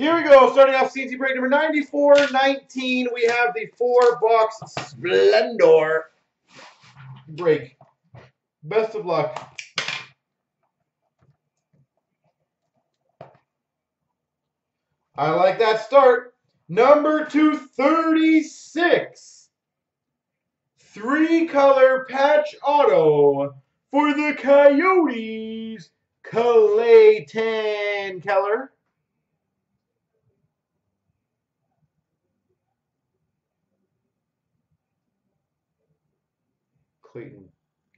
Here we go. Starting off CNC break number 9419. We have the four box Splendor break. Best of luck. I like that start. Number 236. Three color patch auto for the Coyotes. Clayton Keller. Clayton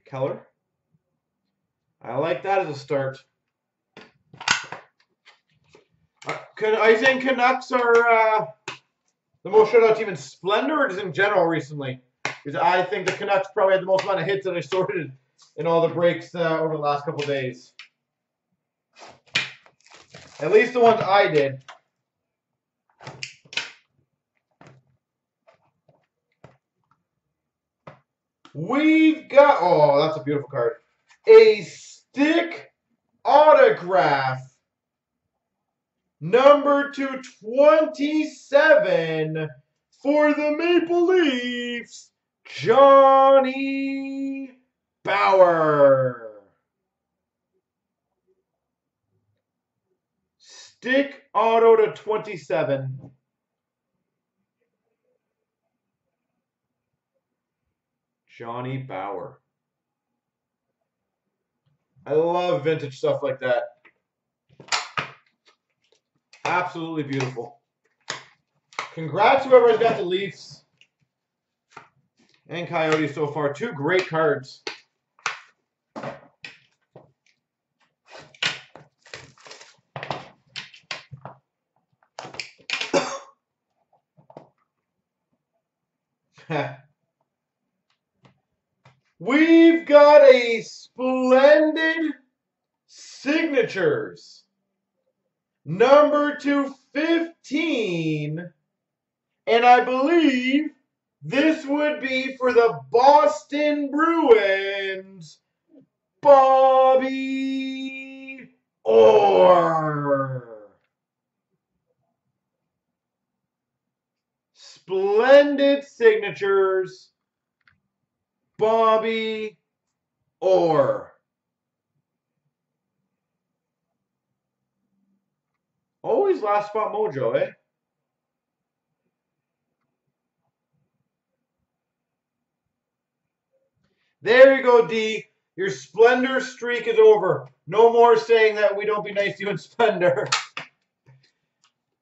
Keller. I like that as a start. Uh, can, are you Canucks are uh, the most shutout team in Splendor or just in general recently? Because I think the Canucks probably had the most amount of hits that I sorted in all the breaks uh, over the last couple days. At least the ones I did. We've got, oh, that's a beautiful card. A stick autograph. Number 227 for the Maple Leafs, Johnny Bower. Stick auto to 27. Johnny Bower. I love vintage stuff like that. Absolutely beautiful. Congrats whoever has got the Leafs and Coyotes so far. Two great cards. We've got a splendid signatures. Number 215. And I believe this would be for the Boston Bruins. Bobby Orr. Splendid signatures. Bobby Orr. Always last spot mojo, eh? There you go, D. Your Splendor streak is over. No more saying that we don't be nice to you in Splendor.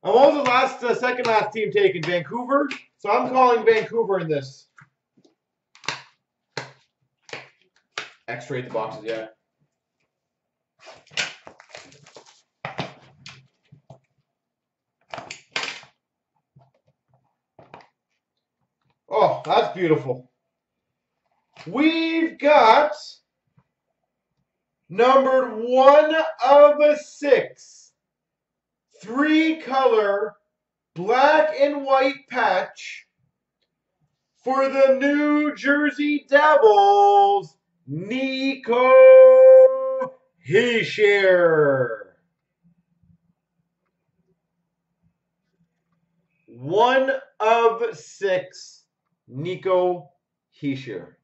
I'm also the last, uh, second last team taken, Vancouver. So I'm calling Vancouver in this. X-ray the boxes, yeah. Oh, that's beautiful. We've got numbered one of a six. Three color black and white patch for the New Jersey Devils, Nico Hischier. One of six, Nico Hischier.